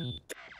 Mm-hmm.